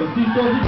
Existe hoje